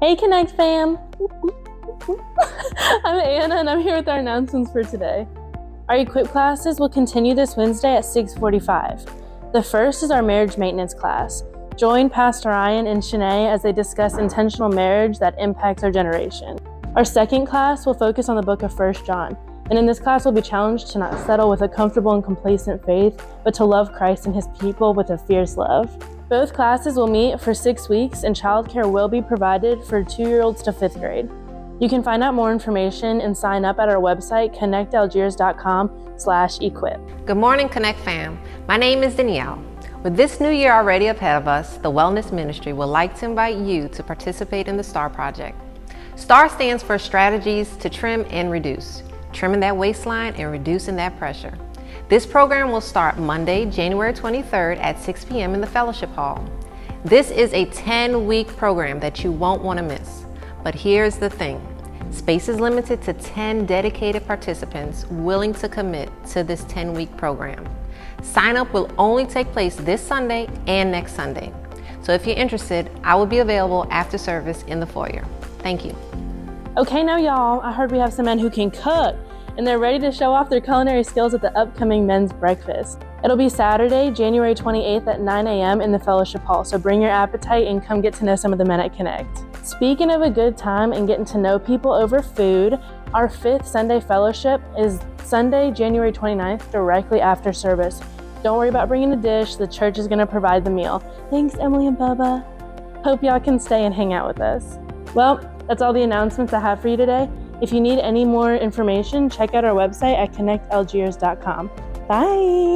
Hey Connect fam! I'm Anna and I'm here with our announcements for today. Our equip classes will continue this Wednesday at 6:45. The first is our marriage maintenance class. Join Pastor Ryan and Shanae as they discuss intentional marriage that impacts our generation. Our second class will focus on the book of 1 John. And in this class, we'll be challenged to not settle with a comfortable and complacent faith, but to love Christ and his people with a fierce love. Both classes will meet for six weeks, and childcare will be provided for two year olds to fifth grade. You can find out more information and sign up at our website, connectalgiers.com slash equip. Good morning, Connect fam. My name is Danielle. With this new year already ahead of us, the Wellness Ministry would like to invite you to participate in the STAR Project. STAR stands for Strategies to Trim and Reduce trimming that waistline and reducing that pressure. This program will start Monday, January 23rd at 6 p.m. in the Fellowship Hall. This is a 10 week program that you won't want to miss. But here's the thing space is limited to 10 dedicated participants willing to commit to this 10 week program. Sign up will only take place this Sunday and next Sunday. So if you're interested, I will be available after service in the foyer. Thank you. Okay, now y'all, I heard we have some men who can cook and they're ready to show off their culinary skills at the upcoming men's breakfast. It'll be Saturday, January 28th at 9 a.m. in the Fellowship Hall, so bring your appetite and come get to know some of the men at Connect. Speaking of a good time and getting to know people over food, our fifth Sunday fellowship is Sunday, January 29th, directly after service. Don't worry about bringing a dish, the church is going to provide the meal. Thanks, Emily and Bubba. Hope y'all can stay and hang out with us. Well, that's all the announcements I have for you today. If you need any more information, check out our website at connectalgiers.com. Bye!